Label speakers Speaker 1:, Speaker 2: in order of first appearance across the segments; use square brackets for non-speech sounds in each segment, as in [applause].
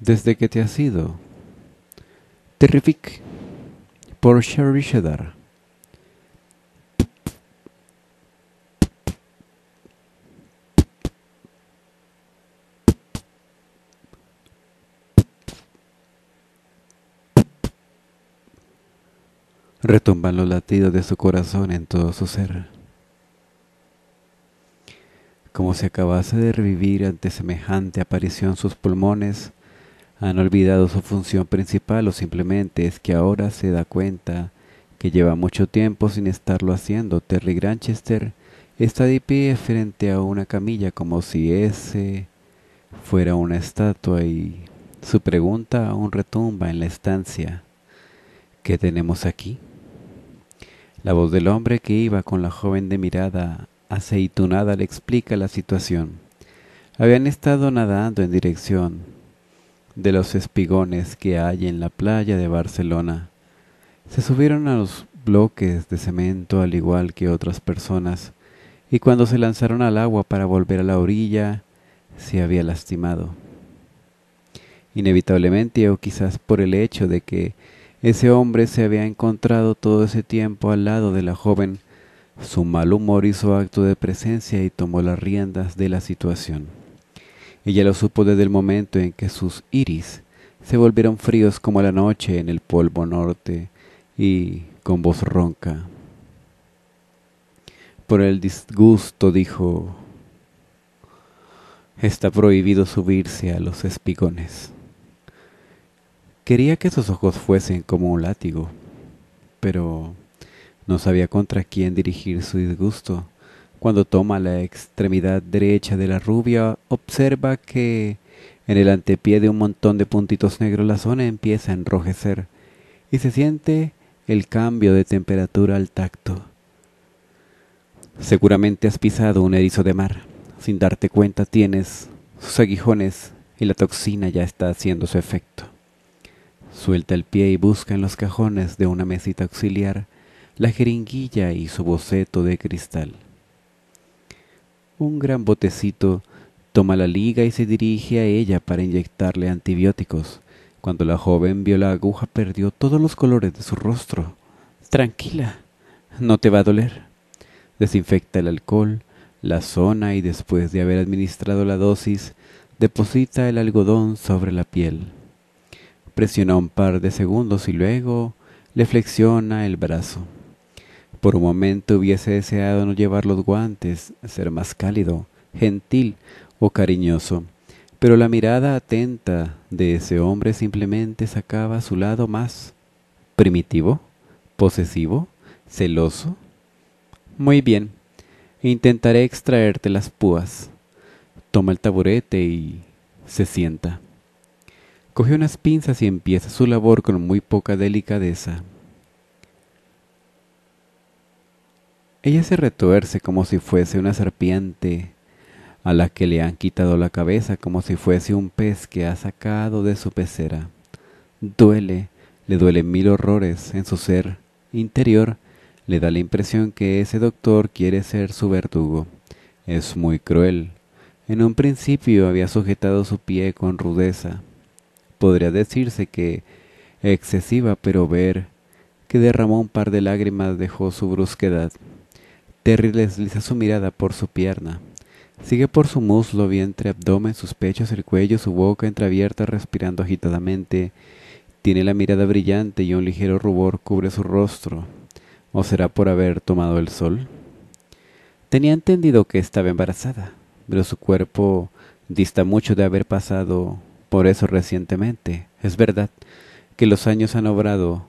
Speaker 1: Desde que te has ido. Terrific. Por Sherry Shedar. Retumban los latidos de su corazón en todo su ser. Como si acabase de revivir ante semejante aparición sus pulmones, han olvidado su función principal o simplemente es que ahora se da cuenta que lleva mucho tiempo sin estarlo haciendo. Terry Granchester está de pie frente a una camilla como si ese fuera una estatua y su pregunta aún retumba en la estancia. ¿Qué tenemos aquí? La voz del hombre que iba con la joven de mirada aceitunada le explica la situación. Habían estado nadando en dirección de los espigones que hay en la playa de Barcelona. Se subieron a los bloques de cemento al igual que otras personas, y cuando se lanzaron al agua para volver a la orilla, se había lastimado. Inevitablemente o quizás por el hecho de que ese hombre se había encontrado todo ese tiempo al lado de la joven. Su mal humor hizo acto de presencia y tomó las riendas de la situación. Ella lo supo desde el momento en que sus iris se volvieron fríos como la noche en el polvo norte y con voz ronca. Por el disgusto dijo, está prohibido subirse a los espigones. Quería que sus ojos fuesen como un látigo, pero no sabía contra quién dirigir su disgusto. Cuando toma la extremidad derecha de la rubia, observa que en el antepié de un montón de puntitos negros la zona empieza a enrojecer y se siente el cambio de temperatura al tacto. Seguramente has pisado un erizo de mar. Sin darte cuenta tienes sus aguijones y la toxina ya está haciendo su efecto. Suelta el pie y busca en los cajones de una mesita auxiliar la jeringuilla y su boceto de cristal. Un gran botecito toma la liga y se dirige a ella para inyectarle antibióticos. Cuando la joven vio la aguja perdió todos los colores de su rostro. Tranquila, no te va a doler. Desinfecta el alcohol, la zona y después de haber administrado la dosis, deposita el algodón sobre la piel. Presiona un par de segundos y luego le flexiona el brazo. Por un momento hubiese deseado no llevar los guantes, ser más cálido, gentil o cariñoso, pero la mirada atenta de ese hombre simplemente sacaba su lado más primitivo, posesivo, celoso. Muy bien, intentaré extraerte las púas. Toma el taburete y se sienta. Coge unas pinzas y empieza su labor con muy poca delicadeza. Ella se retuerce como si fuese una serpiente a la que le han quitado la cabeza como si fuese un pez que ha sacado de su pecera. Duele, le duele mil horrores en su ser interior, le da la impresión que ese doctor quiere ser su verdugo. Es muy cruel. En un principio había sujetado su pie con rudeza, podría decirse que excesiva, pero ver que derramó un par de lágrimas dejó su brusquedad. Terry desliza su mirada por su pierna. Sigue por su muslo, vientre, abdomen, sus pechos, el cuello, su boca entreabierta, respirando agitadamente. Tiene la mirada brillante y un ligero rubor cubre su rostro. ¿O será por haber tomado el sol? Tenía entendido que estaba embarazada, pero su cuerpo dista mucho de haber pasado por eso recientemente. Es verdad que los años han obrado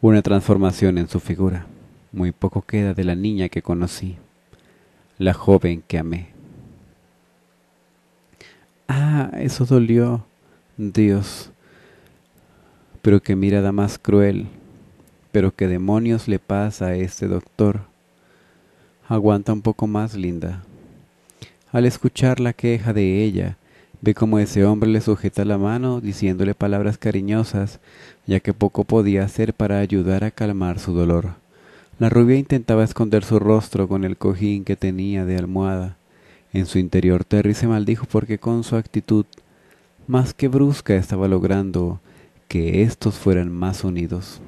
Speaker 1: una transformación en su figura. Muy poco queda de la niña que conocí, la joven que amé. Ah, eso dolió, Dios. Pero qué mirada más cruel. Pero qué demonios le pasa a este doctor. Aguanta un poco más, Linda. Al escuchar la queja de ella, ve cómo ese hombre le sujeta la mano diciéndole palabras cariñosas, ya que poco podía hacer para ayudar a calmar su dolor. La rubia intentaba esconder su rostro con el cojín que tenía de almohada. En su interior Terry se maldijo porque con su actitud más que brusca estaba logrando que éstos fueran más unidos.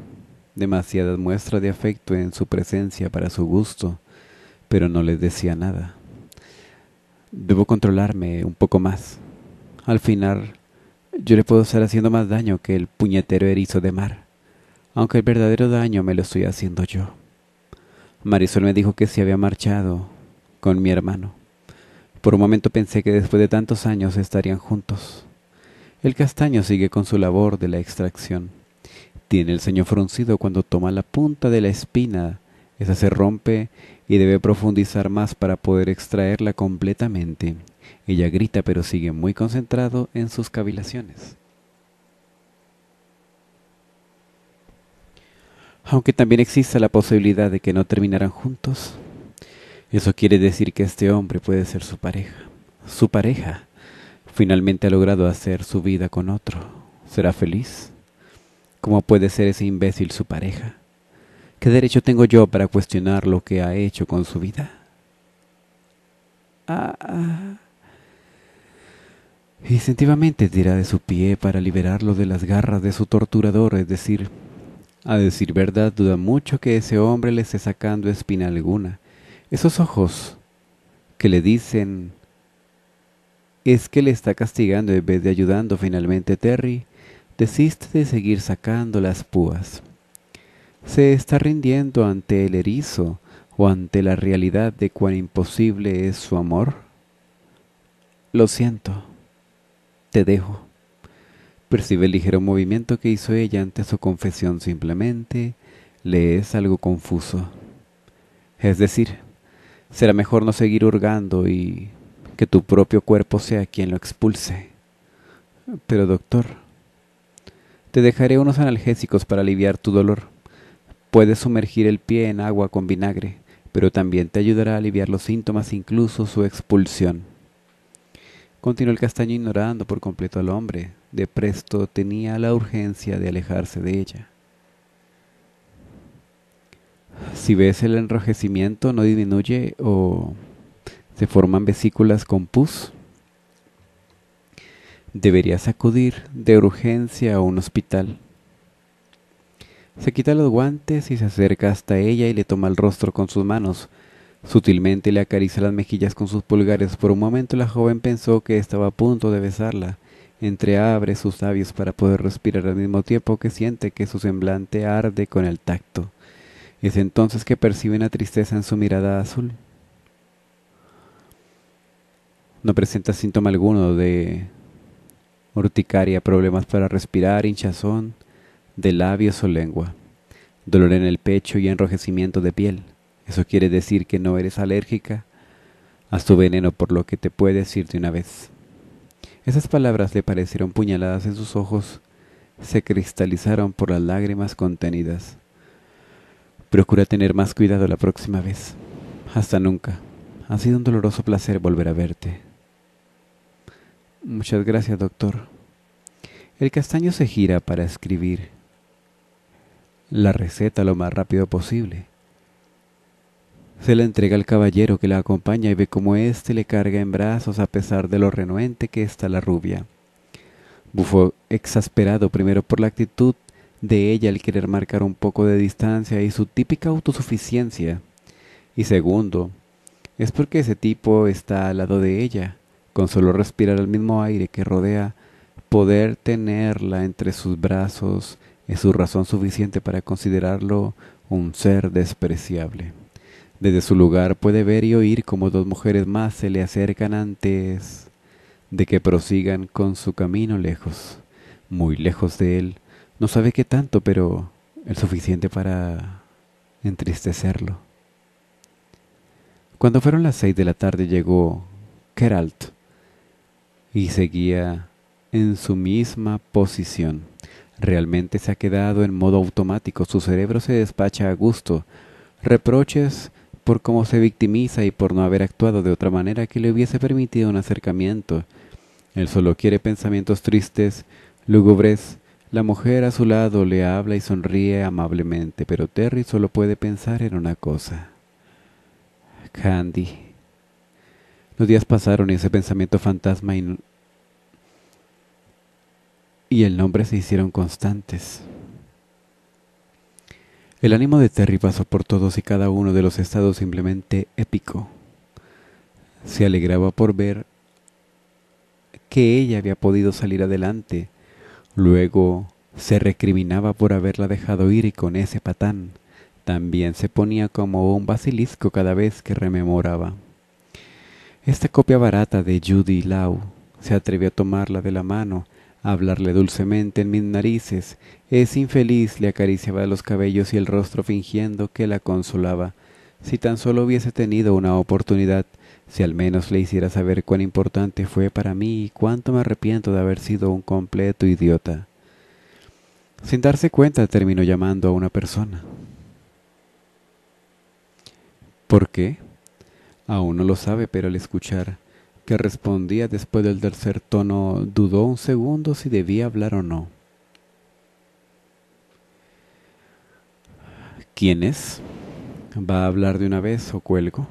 Speaker 1: Demasiadas muestras de afecto en su presencia para su gusto, pero no les decía nada. Debo controlarme un poco más. Al final, yo le puedo estar haciendo más daño que el puñetero erizo de mar, aunque el verdadero daño me lo estoy haciendo yo. Marisol me dijo que se había marchado con mi hermano. Por un momento pensé que después de tantos años estarían juntos. El castaño sigue con su labor de la extracción. Tiene el ceño fruncido cuando toma la punta de la espina. Esa se rompe y debe profundizar más para poder extraerla completamente. Ella grita pero sigue muy concentrado en sus cavilaciones. aunque también existe la posibilidad de que no terminaran juntos. Eso quiere decir que este hombre puede ser su pareja. Su pareja finalmente ha logrado hacer su vida con otro. ¿Será feliz? ¿Cómo puede ser ese imbécil su pareja? ¿Qué derecho tengo yo para cuestionar lo que ha hecho con su vida? Ah. Instintivamente tira de su pie para liberarlo de las garras de su torturador, es decir, a decir verdad, duda mucho que ese hombre le esté sacando espina alguna. Esos ojos que le dicen es que le está castigando en vez de ayudando finalmente Terry, desiste de seguir sacando las púas. Se está rindiendo ante el erizo o ante la realidad de cuán imposible es su amor. Lo siento, te dejo. Percibe el ligero movimiento que hizo ella ante su confesión simplemente, le es algo confuso. Es decir, será mejor no seguir hurgando y que tu propio cuerpo sea quien lo expulse. Pero doctor, te dejaré unos analgésicos para aliviar tu dolor. Puedes sumergir el pie en agua con vinagre, pero también te ayudará a aliviar los síntomas, incluso su expulsión. Continuó el castaño ignorando por completo al hombre. De presto tenía la urgencia de alejarse de ella. Si ves el enrojecimiento no disminuye o se forman vesículas con pus, deberías acudir de urgencia a un hospital. Se quita los guantes y se acerca hasta ella y le toma el rostro con sus manos, Sutilmente le acaricia las mejillas con sus pulgares. Por un momento la joven pensó que estaba a punto de besarla. Entreabre sus labios para poder respirar al mismo tiempo que siente que su semblante arde con el tacto. Es entonces que percibe una tristeza en su mirada azul. No presenta síntoma alguno de urticaria, problemas para respirar, hinchazón de labios o lengua, dolor en el pecho y enrojecimiento de piel. Eso quiere decir que no eres alérgica a su veneno por lo que te puede decir de una vez. Esas palabras le parecieron puñaladas en sus ojos, se cristalizaron por las lágrimas contenidas. Procura tener más cuidado la próxima vez. Hasta nunca. Ha sido un doloroso placer volver a verte. Muchas gracias, doctor. El castaño se gira para escribir la receta lo más rápido posible. Se la entrega al caballero que la acompaña y ve cómo éste le carga en brazos a pesar de lo renuente que está la rubia. Bufó exasperado primero por la actitud de ella al querer marcar un poco de distancia y su típica autosuficiencia, y segundo, es porque ese tipo está al lado de ella, con solo respirar el mismo aire que rodea, poder tenerla entre sus brazos es su razón suficiente para considerarlo un ser despreciable. Desde su lugar puede ver y oír como dos mujeres más se le acercan antes de que prosigan con su camino lejos, muy lejos de él. No sabe qué tanto, pero el suficiente para entristecerlo. Cuando fueron las seis de la tarde llegó Keralt y seguía en su misma posición. Realmente se ha quedado en modo automático, su cerebro se despacha a gusto. Reproches por cómo se victimiza y por no haber actuado de otra manera que le hubiese permitido un acercamiento. Él solo quiere pensamientos tristes, lúgubres. La mujer a su lado le habla y sonríe amablemente, pero Terry solo puede pensar en una cosa. Candy. Los días pasaron y ese pensamiento fantasma y, y el nombre se hicieron constantes. El ánimo de Terry pasó por todos y cada uno de los estados simplemente épico. Se alegraba por ver que ella había podido salir adelante. Luego se recriminaba por haberla dejado ir y con ese patán. También se ponía como un basilisco cada vez que rememoraba. Esta copia barata de Judy Lau se atrevió a tomarla de la mano hablarle dulcemente en mis narices. Es infeliz le acariciaba los cabellos y el rostro fingiendo que la consolaba. Si tan solo hubiese tenido una oportunidad, si al menos le hiciera saber cuán importante fue para mí y cuánto me arrepiento de haber sido un completo idiota. Sin darse cuenta terminó llamando a una persona. ¿Por qué? Aún no lo sabe, pero al escuchar respondía después del tercer tono, dudó un segundo si debía hablar o no. ¿Quién es? ¿Va a hablar de una vez o cuelgo?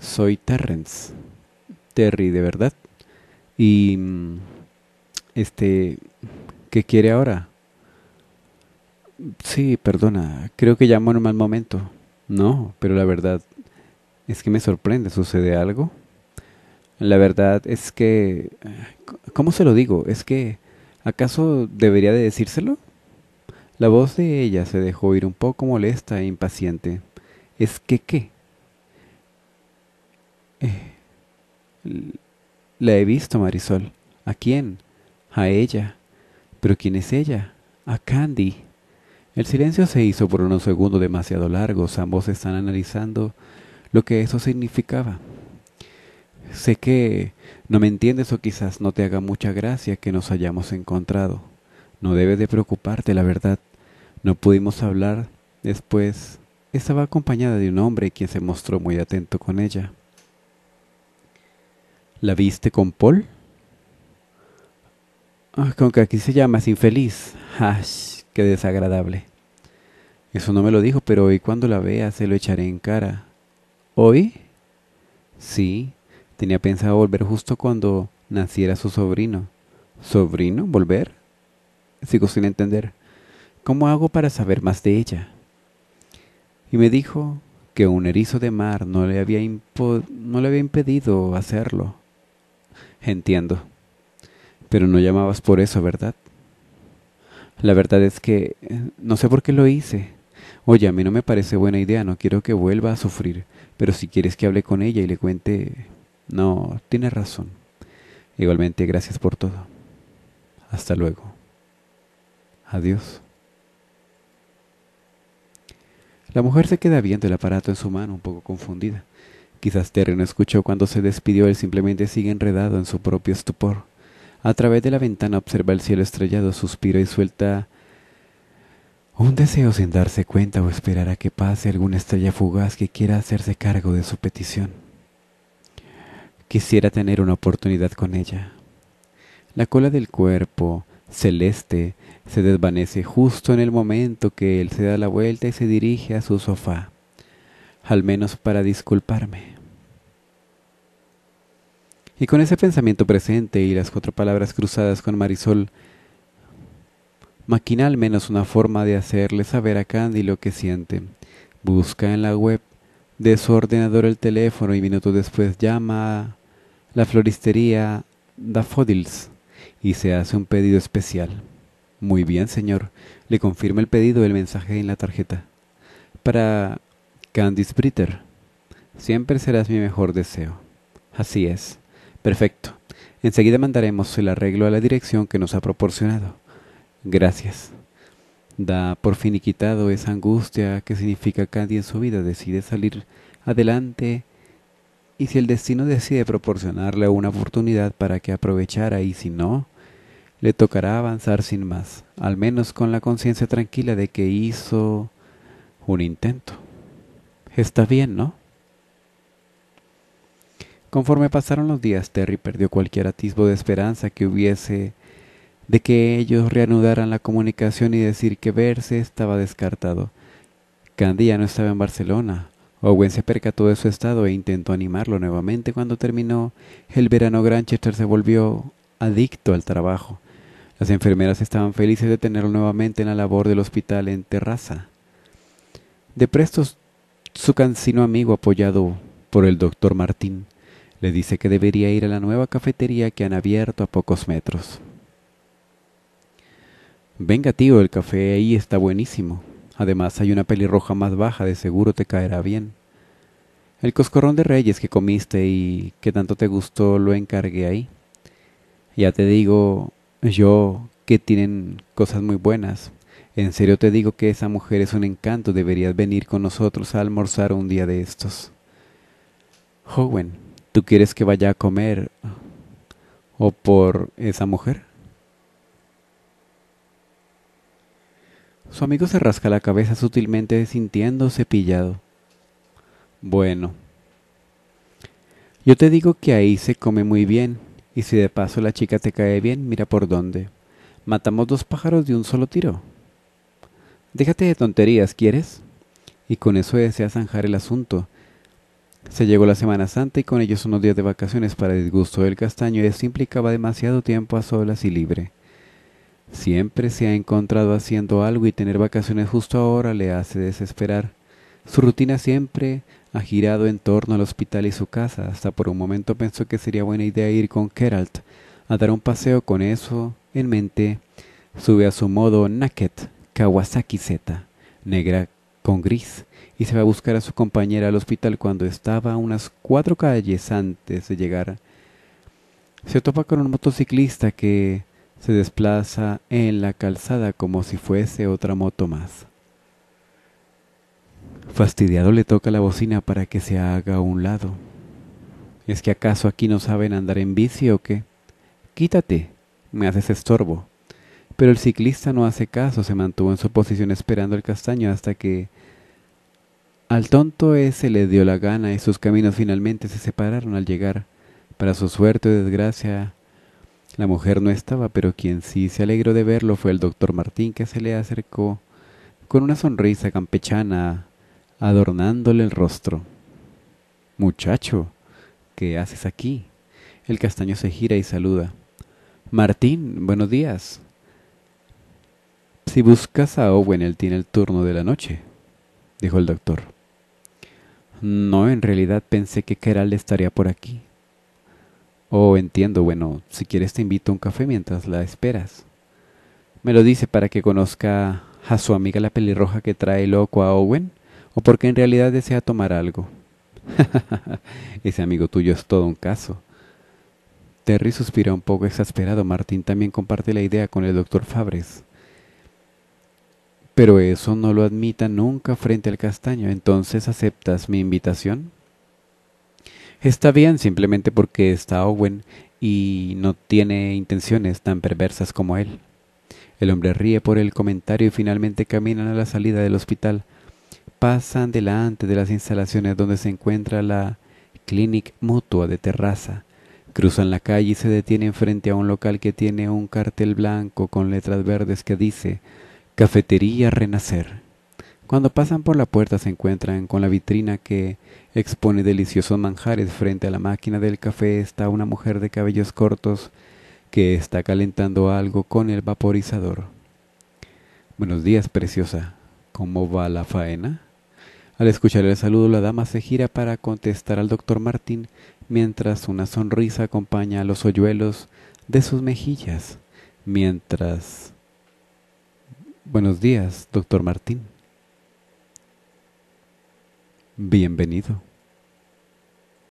Speaker 1: Soy Terrence. Terry, ¿de verdad? Y... Mm, este... ¿Qué quiere ahora? Sí, perdona. Creo que llamo en un mal momento. No, pero la verdad es que me sorprende. ¿Sucede algo? La verdad es que... ¿Cómo se lo digo? Es que... ¿Acaso debería de decírselo? La voz de ella se dejó oír un poco molesta e impaciente. ¿Es que qué? Eh, la he visto, Marisol. ¿A quién? A ella. ¿Pero quién es ella? A Candy. El silencio se hizo por unos segundos demasiado largos. Ambos están analizando lo que eso significaba. Sé que no me entiendes o quizás no te haga mucha gracia que nos hayamos encontrado. No debes de preocuparte, la verdad. No pudimos hablar. Después estaba acompañada de un hombre quien se mostró muy atento con ella. ¿La viste con Paul? Ah, con que aquí se llama infeliz. ¡Ash! ¡Qué desagradable! Eso no me lo dijo, pero hoy cuando la vea se lo echaré en cara. ¿Hoy? Sí, Tenía pensado volver justo cuando naciera su sobrino. ¿Sobrino? ¿Volver? Sigo sin entender. ¿Cómo hago para saber más de ella? Y me dijo que un erizo de mar no le había, no le había impedido hacerlo. Entiendo. Pero no llamabas por eso, ¿verdad? La verdad es que eh, no sé por qué lo hice. Oye, a mí no me parece buena idea, no quiero que vuelva a sufrir, pero si quieres que hable con ella y le cuente no, tienes razón. Igualmente, gracias por todo. Hasta luego. Adiós. La mujer se queda viendo el aparato en su mano, un poco confundida. Quizás Terry no escuchó cuando se despidió, él simplemente sigue enredado en su propio estupor. A través de la ventana observa el cielo estrellado, suspira y suelta un deseo sin darse cuenta o esperar a que pase alguna estrella fugaz que quiera hacerse cargo de su petición. Quisiera tener una oportunidad con ella. La cola del cuerpo, celeste, se desvanece justo en el momento que él se da la vuelta y se dirige a su sofá, al menos para disculparme. Y con ese pensamiento presente y las cuatro palabras cruzadas con Marisol, maquina al menos una forma de hacerle saber a Candy lo que siente. Busca en la web de su ordenador el teléfono y minutos después llama a la floristería Daffodils y se hace un pedido especial. Muy bien, señor. Le confirma el pedido el mensaje en la tarjeta. Para Candice Britter. Siempre serás mi mejor deseo. Así es. Perfecto. Enseguida mandaremos el arreglo a la dirección que nos ha proporcionado. Gracias. Da por finiquitado esa angustia que significa Candy en su vida. Decide salir adelante y si el destino decide proporcionarle una oportunidad para que aprovechara y si no, le tocará avanzar sin más, al menos con la conciencia tranquila de que hizo un intento. Está bien, ¿no? Conforme pasaron los días, Terry perdió cualquier atisbo de esperanza que hubiese de que ellos reanudaran la comunicación y decir que verse estaba descartado. Candy ya no estaba en Barcelona. Owen se percató de su estado e intentó animarlo nuevamente cuando terminó el verano Granchester se volvió adicto al trabajo. Las enfermeras estaban felices de tenerlo nuevamente en la labor del hospital en terraza. De presto, su cansino amigo, apoyado por el doctor Martín, le dice que debería ir a la nueva cafetería que han abierto a pocos metros. Venga, tío, el café ahí está buenísimo. Además hay una pelirroja más baja, de seguro te caerá bien. El coscorrón de reyes que comiste y que tanto te gustó lo encargué ahí. Ya te digo yo que tienen cosas muy buenas. En serio te digo que esa mujer es un encanto. Deberías venir con nosotros a almorzar un día de estos. Joven, ¿tú quieres que vaya a comer o por esa mujer? Su amigo se rasca la cabeza sutilmente sintiéndose pillado. Bueno, yo te digo que ahí se come muy bien, y si de paso la chica te cae bien, mira por dónde. Matamos dos pájaros de un solo tiro. Déjate de tonterías, ¿quieres? Y con eso desea zanjar el asunto. Se llegó la Semana Santa y con ellos unos días de vacaciones para disgusto del castaño y esto implicaba demasiado tiempo a solas y libre. Siempre se ha encontrado haciendo algo y tener vacaciones justo ahora le hace desesperar. Su rutina siempre ha girado en torno al hospital y su casa. Hasta por un momento pensó que sería buena idea ir con Keralt a dar un paseo con eso en mente. Sube a su modo Naked Kawasaki Z, negra con gris, y se va a buscar a su compañera al hospital cuando estaba a unas cuatro calles antes de llegar. Se topa con un motociclista que se desplaza en la calzada como si fuese otra moto más. Fastidiado le toca la bocina para que se haga a un lado. ¿Es que acaso aquí no saben andar en bici o qué? Quítate, me haces estorbo. Pero el ciclista no hace caso, se mantuvo en su posición esperando el castaño hasta que al tonto ese le dio la gana y sus caminos finalmente se separaron al llegar. Para su suerte o desgracia, la mujer no estaba, pero quien sí se alegró de verlo fue el doctor Martín, que se le acercó con una sonrisa campechana, adornándole el rostro. Muchacho, ¿qué haces aquí? El castaño se gira y saluda. Martín, buenos días. Si buscas a Owen, él tiene el turno de la noche, dijo el doctor. No, en realidad pensé que Keral estaría por aquí. Oh, entiendo, bueno, si quieres te invito a un café mientras la esperas. Me lo dice para que conozca a su amiga la pelirroja que trae loco a Owen, o porque en realidad desea tomar algo. [laughs] Ese amigo tuyo es todo un caso. Terry suspira un poco exasperado. Martín también comparte la idea con el doctor Fabres. Pero eso no lo admita nunca frente al castaño. Entonces, ¿aceptas mi invitación? Está bien simplemente porque está Owen y no tiene intenciones tan perversas como él. El hombre ríe por el comentario y finalmente caminan a la salida del hospital. Pasan delante de las instalaciones donde se encuentra la Clinic Mutua de Terraza. Cruzan la calle y se detienen frente a un local que tiene un cartel blanco con letras verdes que dice Cafetería Renacer. Cuando pasan por la puerta se encuentran con la vitrina que expone deliciosos manjares. Frente a la máquina del café está una mujer de cabellos cortos que está calentando algo con el vaporizador. Buenos días, preciosa. ¿Cómo va la faena? Al escuchar el saludo, la dama se gira para contestar al doctor Martín, mientras una sonrisa acompaña los hoyuelos de sus mejillas. Mientras... Buenos días, doctor Martín. Bienvenido.